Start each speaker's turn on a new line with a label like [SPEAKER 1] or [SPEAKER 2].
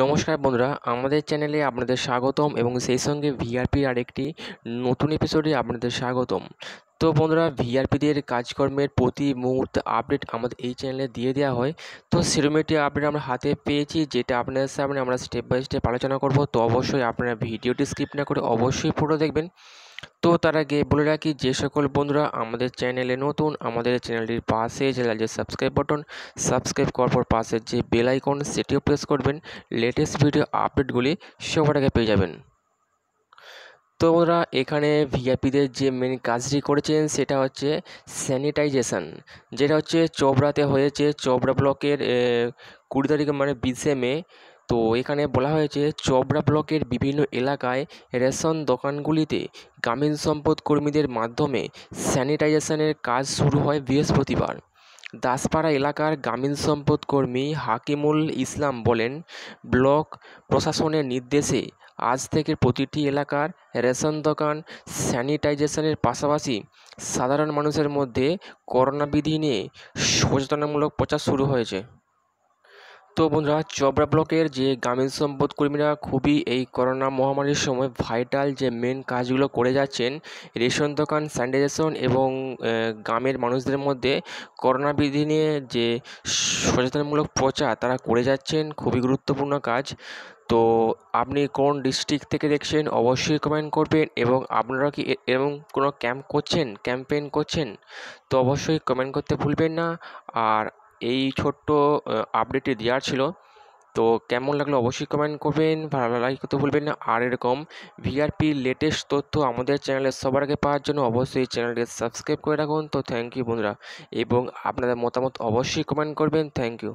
[SPEAKER 1] নমস্কার বন্ধুরা, আমাদের চ্যানেলে আপনাদের স্বাগতম এবং সেই সঙ্গে ভিআরপির আরেকটি নতুন এপিসোডে আপনাদের স্বাগতম। তো বন্ধুরা ভিআরপিদের কাজকর্মের প্রতি মুহূর্তে আপডেট আমাদের এই চ্যানেলে দিয়ে দেওয়া হয়। তো সেরকম একটি আপডেট আমরা হাতে পেয়েছি, যেটা আপনাদের সামনে আমরা স্টেপ বাই স্টেপ আলোচনা করব। তো অবশ্যই আপনারা ভিডিওটি স্কিপ না করে অবশ্যই পুরো দেখবেন। তো তার আগে বলে রাখি, যে সকল বন্ধুরা আমাদের চ্যানেলে নতুন, আমাদের চ্যানেলটির পাশে যে যে সাবস্ক্রাইব বাটন সাবস্ক্রাইব করার পর পাশে যে বেল আইকন সেটিও প্রেস করবেন। লেটেস্ট ভিডিও আপডেটগুলি সবার আগে পেয়ে যাবেন। তো ওরা এখানে ভিআইপিদের যে মেন কাজটি করেছেন, সেটা হচ্ছে স্যানিটাইজেশন যেটা হচ্ছে চোবড়াতে হয়েছে চোবড়া ব্লকের কুড়ি তারিখে মানে বিশে মে। তো এখানে বলা হয়েছে চোবড়া ব্লকের বিভিন্ন এলাকায় রেশন দোকানগুলিতে গ্রামীণ সম্পদ কর্মীদের মাধ্যমে স্যানিটাইজেশনের কাজ শুরু হয় বৃহস্পতিবার। দাসপাড়া এলাকার গ্রামীণ সম্পদ কর্মী হাকিমুল ইসলাম বলেন, ব্লক প্রশাসনের নির্দেশে আজ থেকে প্রতিটি এলাকার রেশন দোকান স্যানিটাইজেশনের পাশাপাশি সাধারণ মানুষের মধ্যে করোনা বিধি নিয়ে সচেতনামূলক প্রচার শুরু হয়েছে। তো বন্ধুরা চবড়া ব্লকের যে গ্রামীণ সম্পদ কর্মীরা খুবই এই করোনা মহামারীর সময় ভাইটাল যে মেন কাজগুলো করে যাচ্ছেন, রেশন দোকান স্যানিটাইজেশন এবং গ্রামের মানুষদের মধ্যে করোনা বিধি নিয়ে যে সচেতনমূলক প্রচার তারা করে যাচ্ছেন, খুবই গুরুত্বপূর্ণ কাজ। তো আপনি কোন ডিস্ট্রিক্ট থেকে দেখছেন অবশ্যই কমেন্ট করবেন এবং আপনারা কি এরকম কোনো ক্যাম্প করছেন ক্যাম্পেইন করছেন? তো অবশ্যই কমেন্ট করতে ভুলবেন না। আর এই ছোট্ট আপডেটটি দেওয়ার ছিল। তো কেমন লাগল অবশ্যই কমেন্ট করবেন, ভালো লাইক করতে ভুলবেন না। আর এরকম ভিআরপি লেটেস্ট তথ্য আমাদের চ্যানেলে সবার আগে পাওয়ার জন্য অবশ্যই চ্যানেলটি সাবস্ক্রাইব করে রাখুন। তো থ্যাংক ইউ বন্ধুরা। এবং আপনাদের মতামত অবশ্যই কমেন্ট করবেন। Thank you